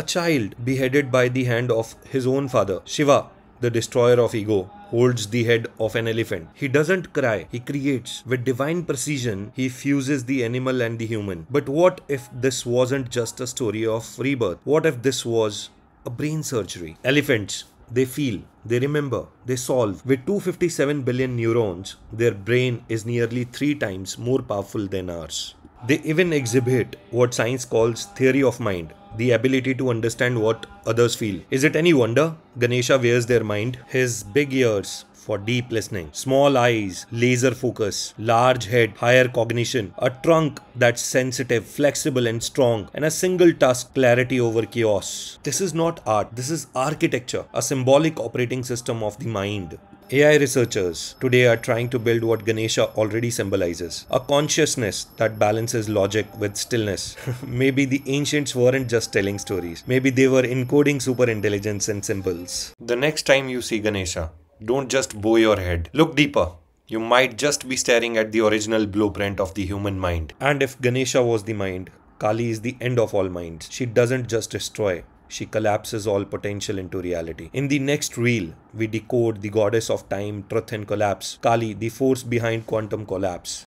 A child beheaded by the hand of his own father, Shiva, the destroyer of ego, holds the head of an elephant. He doesn't cry, he creates. With divine precision, he fuses the animal and the human. But what if this wasn't just a story of rebirth? What if this was a brain surgery? Elephants, they feel, they remember, they solve. With 257 billion neurons, their brain is nearly three times more powerful than ours. They even exhibit what science calls theory of mind, the ability to understand what others feel. Is it any wonder Ganesha wears their mind? His big ears for deep listening, small eyes, laser focus, large head, higher cognition, a trunk that's sensitive, flexible, and strong, and a single tusk, clarity over chaos. This is not art, this is architecture, a symbolic operating system of the mind. AI researchers today are trying to build what Ganesha already symbolizes a consciousness that balances logic with stillness. Maybe the ancients weren't just telling stories, maybe they were encoding super intelligence in symbols. The next time you see Ganesha, don't just bow your head, look deeper. You might just be staring at the original blueprint of the human mind. And if Ganesha was the mind, Kali is the end of all minds. She doesn't just destroy, she collapses all potential into reality. In the next reel, we decode the goddess of time, truth, and collapse, Kali, the force behind quantum collapse.